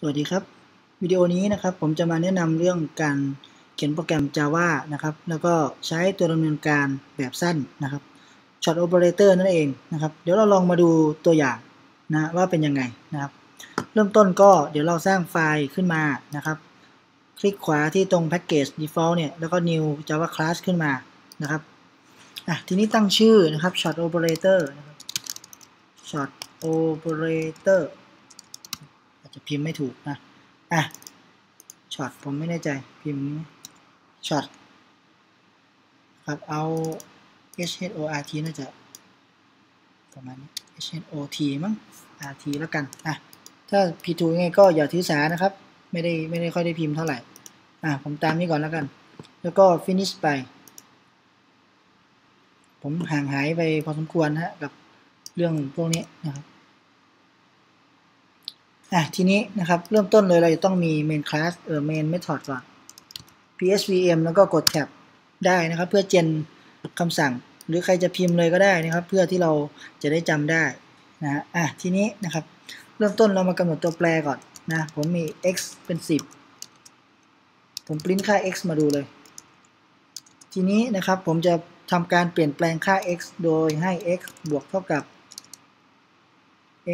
สวัสดีครับ วิดีโอนี้นะครับผมจะมาแนะนำเรื่องการเขียนโปรแกรม Java นะครับ แล้วก็ใช้ตัวดำเนินการแบบสั้นนะครับ Short Operator นั่นเองนะครับ เดี๋ยวเราลองมาดูตัวอย่างนะว่าเป็นยังไงนะครับ เริ่มต้นก็เดี๋ยวเราสร้างไฟล์ขึ้นมานะครับ คลิกขวาที่ตรง Package Default เนี่ย แล้วก็ New Java Class ขึ้นมานะครับอะทีนี้ตั้งชื่อนะครับ Short Operator นะครับ Short Operator จะพิมพ์ไม่ถูกนะอะช็อตผมไม่แน่ใจพิมพ์ช็อตครับเอา h h o r t น่าจะประมาณนี้ h h o t มั้ง r t แล้วกันอะถ้าผิดถูกยังไงก็อย่าถือสานะครับ ไม่ได้ไม่ได้ค่อยได้พิมพ์เท่าไหร่อะผมตามนี้ก่อนแล้วกัน แล้วก็ finish ไป ผมห่างหายไปพอสมควรนะกับเรื่องพวกนี้นะครับ อะทีนี้นะครับเริ่มต้นเลยเราจะต้องมี main class เออ main method ก่อน psvm แล้วก็กด tab ได้นะครับ เพื่อเจนคำสั่ง หรือใครจะพิมพ์เลยก็ได้นะครับ เพื่อที่เราจะได้จำได้นะอะทีนี้นะครับ เริ่มต้นเรามากำหนดตัวแปรก่อนนะผมมี x เป็น 10 ผมปริ้นค่า x มาดูเลย ทีนี้นะครับผมจะทำการเปลี่ยนแปลงค่า x โดยให้ x บวกเท่ากับ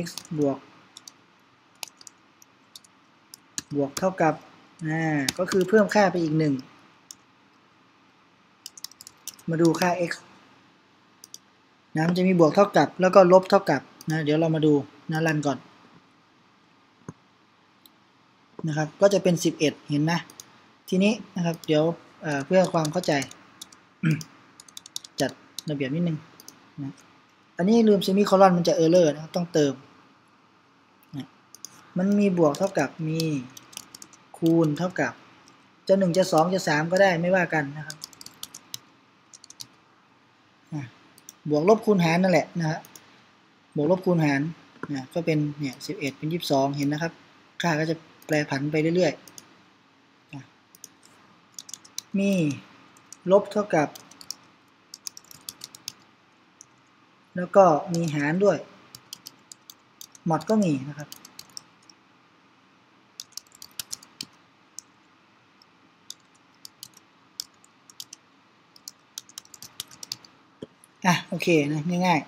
x บวก บวกเท่ากับอ่าก็คือเพิ่มค่าไปอีกหนึ่งมาดูค่า x นะมันจะมีบวกเท่ากับ แล้วก็ลบเท่ากับนะเดี๋ยวเรามาดูนะรันก่อนนะครับ ก็จะเป็น 11 เห็นไหมทีนี้นะครับ เดี๋ยวเเพื่อความเข้าใจ จัดระเบียบนิดนึงนะอันนี้ลืมเซมิโคลอนมันจะเออร์เลอร์นะต้องเติม มันมีบวกเท่ากับมีคูณเท่ากับจะหนึ่งจะสองจะสามก็ได้ไม่ว่ากันนะครับบวกลบคูณหารนั่นแหละนะฮะบวกลบคูณหารนะก็เป็นเนี่ยสิบเอ็ดเป็นยี่สิบสองเห็นนะครับ ค่าก็จะแปรผันไปเรื่อยๆ มีลบเท่ากับ แล้วก็มีหารด้วย หมดก็มีนะครับ อะโอเคนะง่าย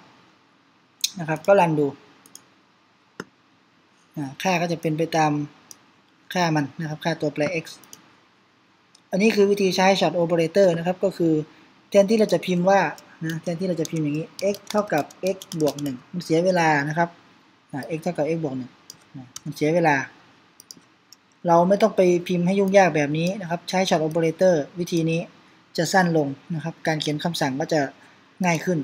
ๆนะครับ ก็รันดูค่าก็จะเป็นไปตามค่ามันนะครับ ค่าตัวแปร x อันนี้คือวิธีใช้ short operator นะครับ ก็คือแทนที่เราจะพิมพ์ว่านะแทนที่เราจะพิมพ์อย่างนี้ x เท่ากับ x บวก1มันเสียเวลานะครับ x เท่ากับ x บวก1มันเสียเวลา เราไม่ต้องไปพิมพ์ให้ยุ่งยากแบบนี้นะครับ ใช้ short operator วิธีนี้จะสั้นลงนะครับ การเขียนคำสั่งก็จะ ง่ายขึ้น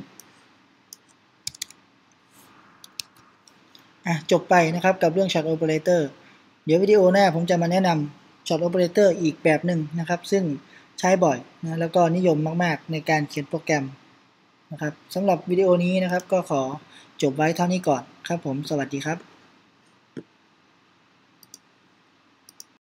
อะจบไปนะครับกับเรื่อง Shot operator เดี๋ยววิดีโอหน้าผมจะมาแนะนำ Shot operator อีกแบบหนึ่งนะครับ ซึ่งใช้บ่อยนะแล้วก็นิยมมาก ๆ ในการเขียนโปรแกรมนะครับสำหรับวิดีโอนี้นะครับก็ขอจบไว้เท่านี้ก่อนครับผมสวัสดีครับ